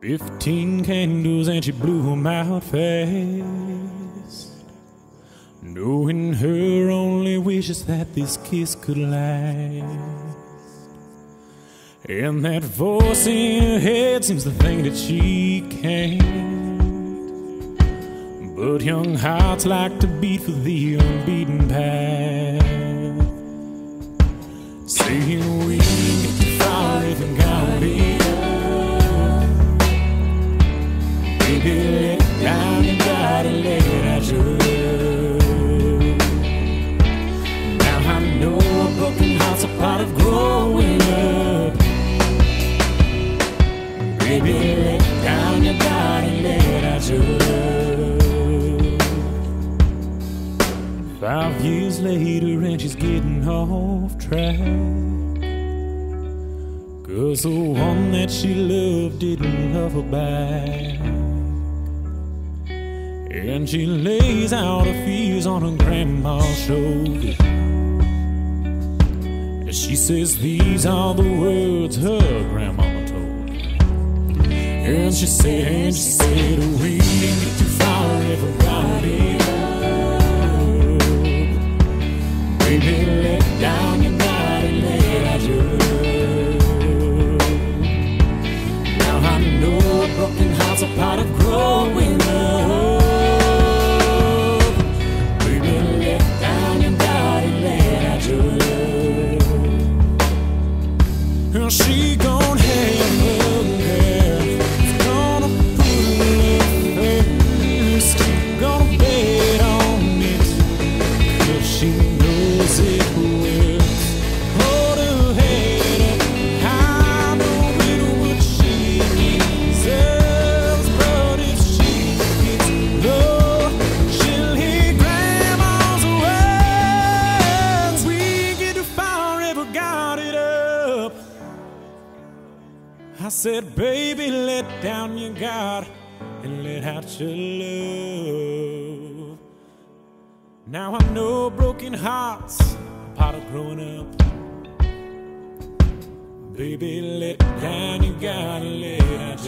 Fifteen candles and she blew 'em out fast. Knowing her only wishes that this kiss could last. And that voice in her head seems to think that she can't. But young hearts like to beat for the unbeaten path. Saying we years later, and she's getting off track. Cause the one that she loved didn't love her back. And she lays out her fears on her grandma's shoulder. And she says these are the words her grandmama told. And she said, and she said, we part said, baby, let down your guard and let out your love. Now I know broken hearts are part of growing up. Baby, let down, you gotta let out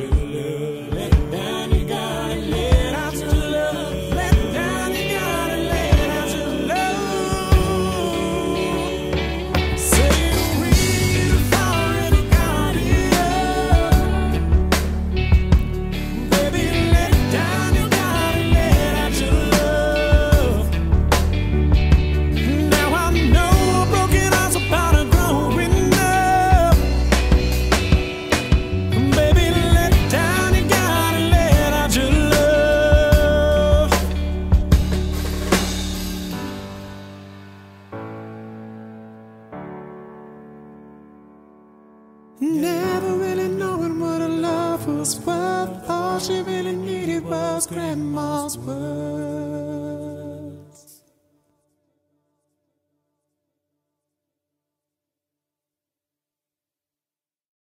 Never really knowing what a love was worth. All she really needed was grandma's word.